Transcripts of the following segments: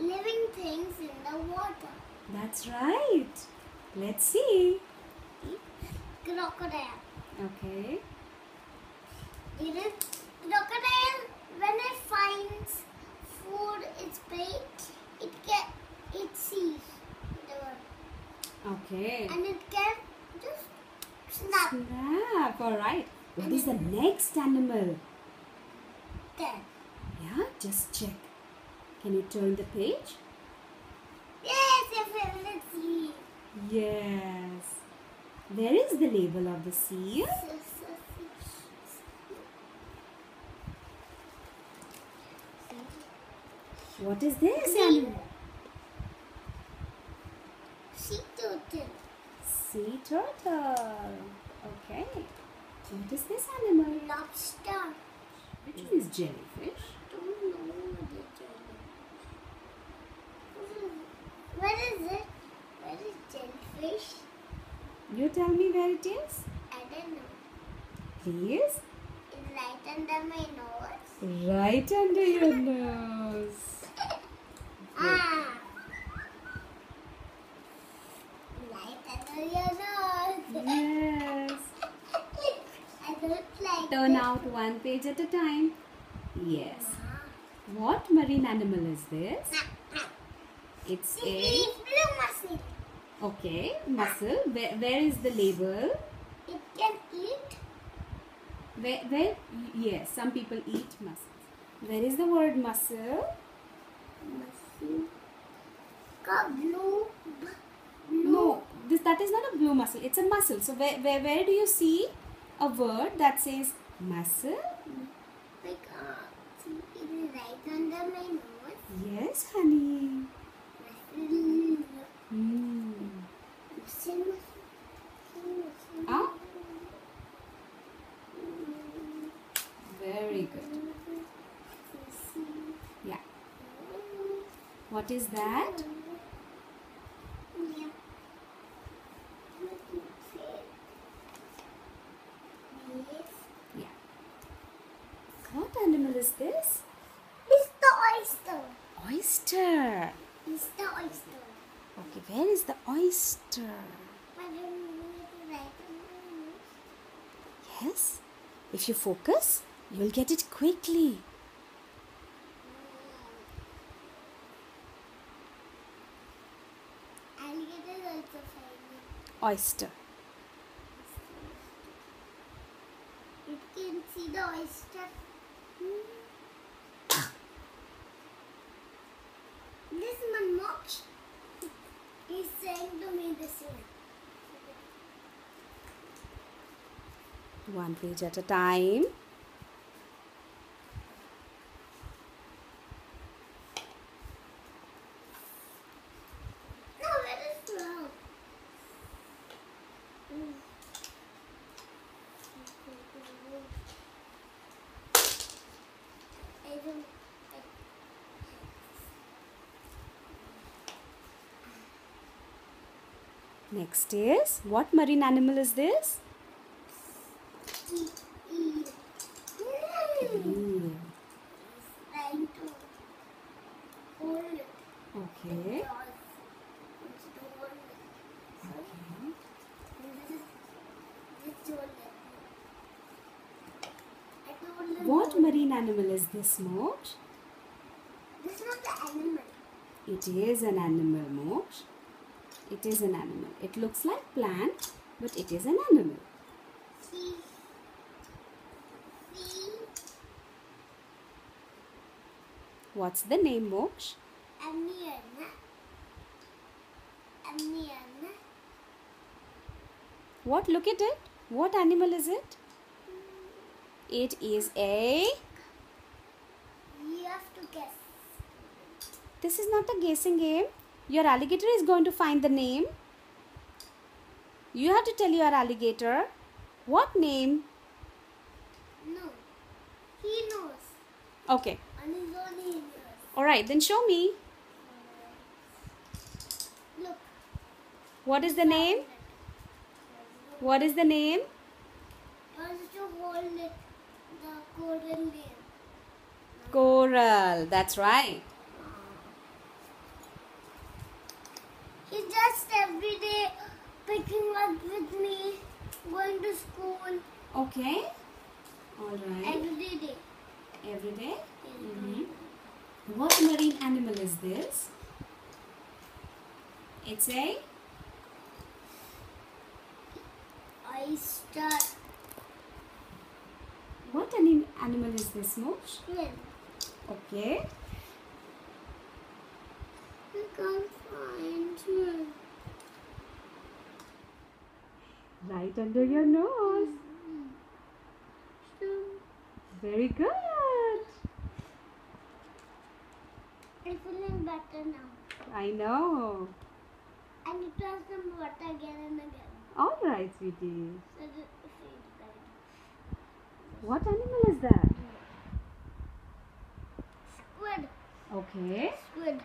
living things in the water. That's right. Let's see. Crocodile. Okay. It is crocodile when it finds food, its bait, it can it sees the word Okay. and it can just snap Snap. All right. What is the next animal? there. Yeah, just check. Can you turn the page? Yes, your favorite sea. Yes. Where is the label of the seal? What is this animal? Sea turtle. Sea turtle. Okay. What is this animal? Lobster. Which one is jellyfish? Don't know what it is. Where is it? Where is jellyfish? You tell me where it is. I don't know. Please. It's right under my nose. Right under your nose. Ah. Right under your nose. Yes. I don't like Turn out one page at a time. Yes. Ah. What marine animal is this? It's It a blue mussel. okay mussel. Where, where is the label? It can eat. Where, where? Yes, some people eat mussels. Where is the word mussel? Mussel. Ka blue. No, this that is not a blue mussel. It's a mussel. So where, where, where do you see a word that says mussel? Like, uh, it is right under my nose. Yes, honey. Mussel. Ah. Very good. Yeah. What is that? Yeah. What animal is this? It's the oyster. Oyster. It's the oyster. Okay, where is the oyster? But I don't know it right under my nose. Yes. If you focus, you'll get it quickly. Mm. Alligator is also fine. Oyster. You can see the oyster. This man Moksh is saying to me this one. One page at a time. No, where is love? Next is what marine animal is this? Okay. Jaws. It's to hold it. okay. This is this hold it. I told him What marine animal is this, Moj? This is not the animal. It is an animal, Moj. It is an animal. It looks like plant, but it is an animal. See. See. What's the name, Moj? Amiana. Amiana. What? Look at it. What animal is it? It is a. You have to guess. This is not a guessing game. Your alligator is going to find the name. You have to tell your alligator. What name? No. He knows. Okay. On his own he knows. Alright, then show me. Look. What is the name? What is the name? Wants to hold it, the coral That's right. just every day picking up with me, going to school Okay. All right. every day. Every day. Mhm. What marine animal is this? It's a Oyster. what anim- animal is this? Shrimp. Okay. I can't find it. Right under your nose. Mm-hmm. Shrimp. Very good. Better now. I know. And to have some water again and again. All right, sweetie. So the. What animal is that? Squid. Okay. Squid.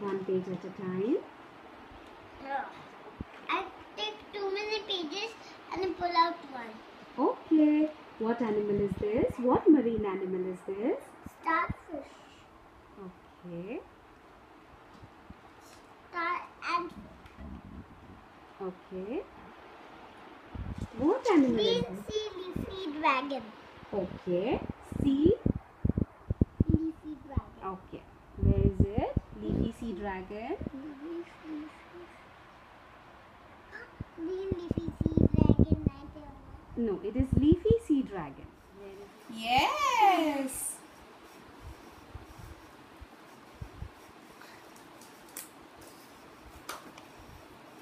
One page at a time. I take too many pages and pull out one. Okay. What animal is this? What marine animal is this? Starfish. Okay. Star and Okay. What animal is green this? sea leafy dragon. Okay. Sea. Leafy dragon. Okay. Where is it? Leafy sea dragon. Green leafy No, it is leafy sea dragon. Yes.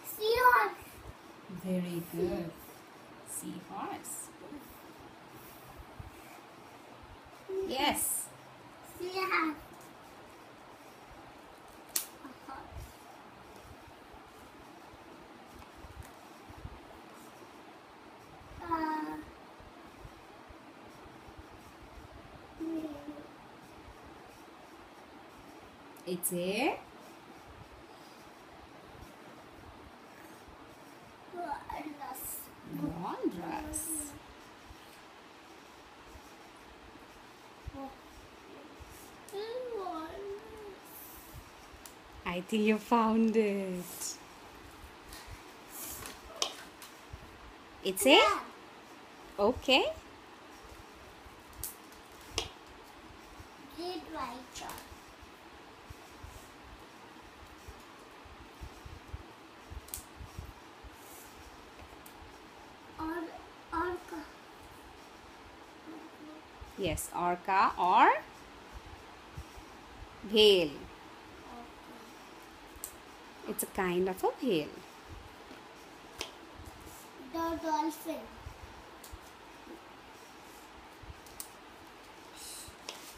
Seahorse. Very good. Seahorse. Yes. Seahorse. Uh, It's a walrus. I think you found it. It's a Yeah. okay. Great white shark. Or orca. Yes, orca or whale. It's a kind of a whale. The dolphin.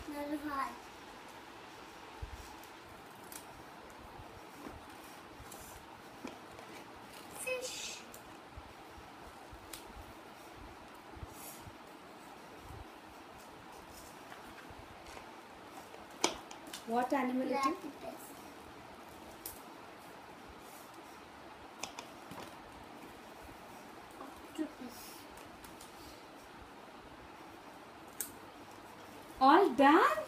Narwhal. What animal it is? Platypus. Octopus. All done?